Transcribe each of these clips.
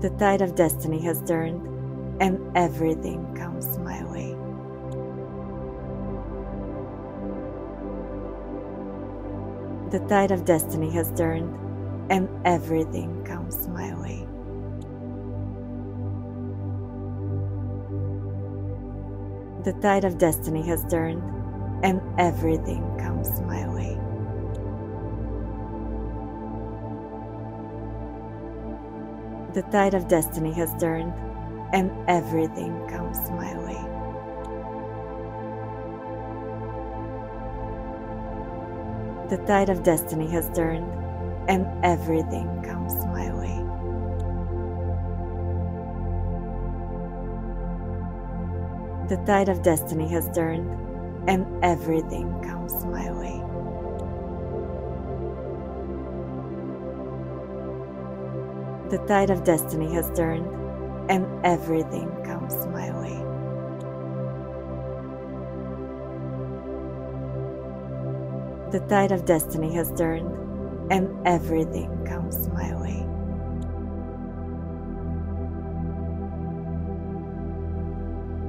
The tide of destiny has turned, and everything comes my way. The tide of destiny has turned, and everything comes my way. The tide of destiny has turned, and everything The tide of destiny has turned, and everything comes my way. The tide of destiny has turned, and everything comes my way. The tide of destiny has turned, and everything comes my way. The tide of destiny has turned, and everything comes my way. The tide of destiny has turned, and everything comes my way.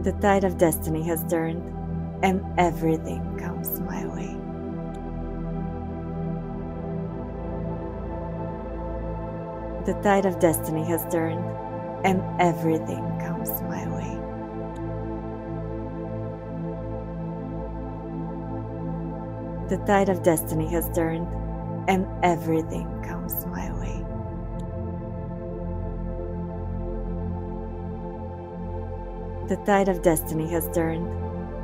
The tide of destiny has turned, and everything comes my way. The tide of destiny has turned, and everything comes my way. The tide of destiny has turned, and everything comes my way. The tide of destiny has turned,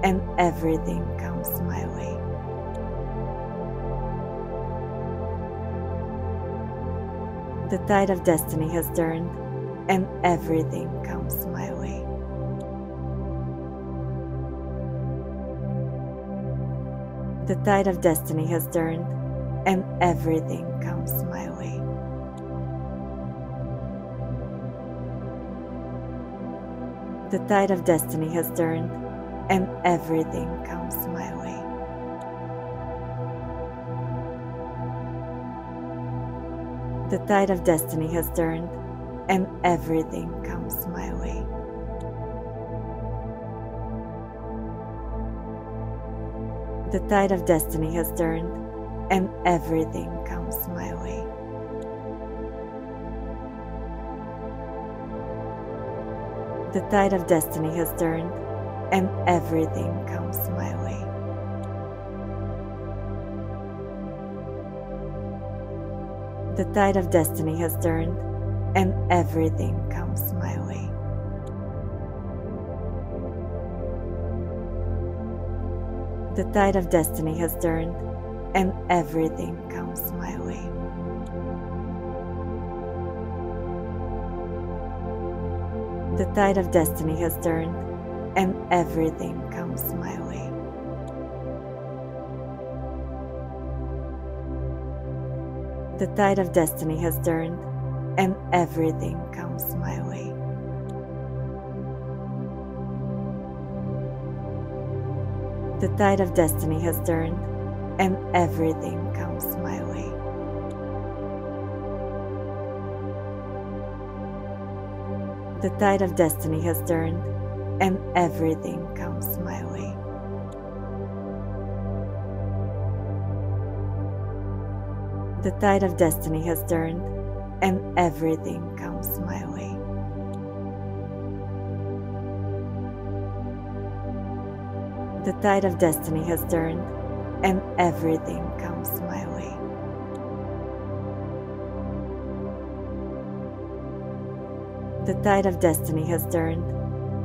and everything comes my way. The tide of destiny has turned, and everything comes my way. The tide of destiny has turned, and everything comes my way. The tide of destiny has turned, and everything comes my way. The tide of destiny has turned, and everything comes my way. The tide of destiny has turned, and everything comes my way. The tide of destiny has turned, and everything comes my way. The tide of destiny has turned, and everything comes my way. The tide of destiny has turned, and everything comes my way. The tide of destiny has turned, and everything comes my way. The tide of destiny has turned, and everything comes my way. The tide of destiny has turned, and everything comes my way. The tide of destiny has turned, and everything comes The tide of destiny has turned, and everything comes my way. The tide of destiny has turned, and everything comes my way. The tide of destiny has turned,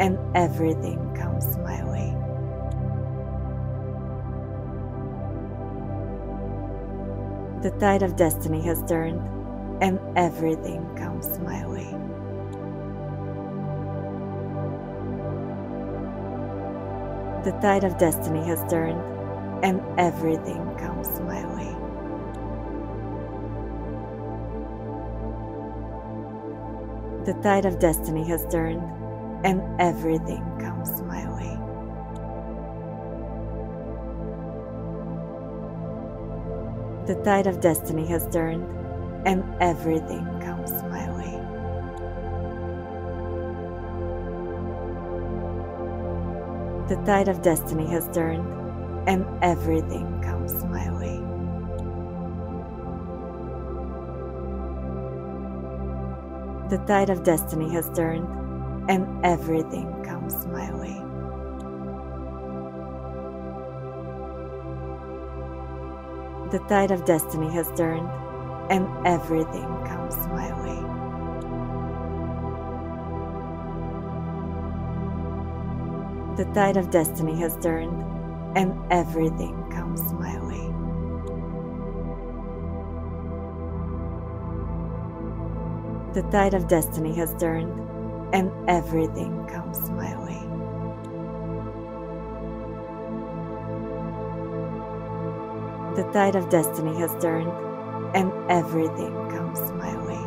and everything comes The tide of destiny has turned, and everything comes my way. The tide of destiny has turned, and everything comes my way. The tide of destiny has turned, and everything The tide of destiny has turned, and everything comes my way. The tide of destiny has turned, and everything comes my way. The tide of destiny has turned, and everything comes my way. The tide of destiny has turned, and everything comes my way. The tide of destiny has turned, and everything comes my way. The tide of destiny has turned, and everything comes my way. The tide of destiny has turned, and everything comes my way.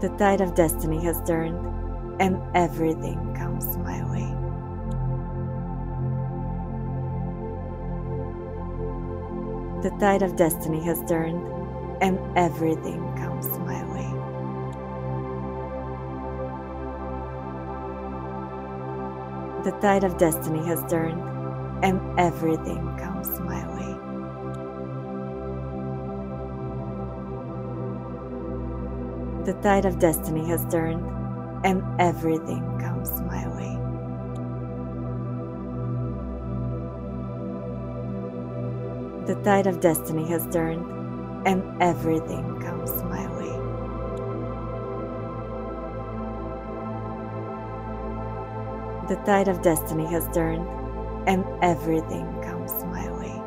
The tide of destiny has turned, and everything comes my way. The tide of destiny has turned, and everything comes my way. The tide of destiny has turned, and everything comes my way. The tide of destiny has turned, and everything comes my way. The tide of destiny has turned, and everything comes my way. The tide of destiny has turned, and everything comes my way.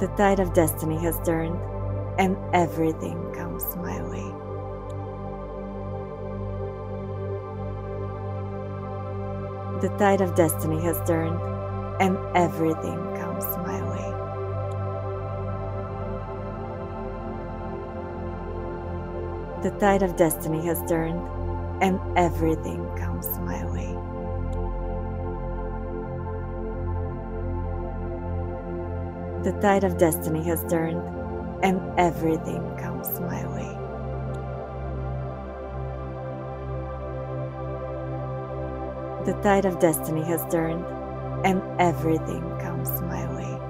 The tide of destiny has turned, and everything comes my way. The tide of destiny has turned, and everything The tide of destiny has turned, and everything comes my way. The tide of destiny has turned, and everything comes my way. The tide of destiny has turned, and everything comes my way.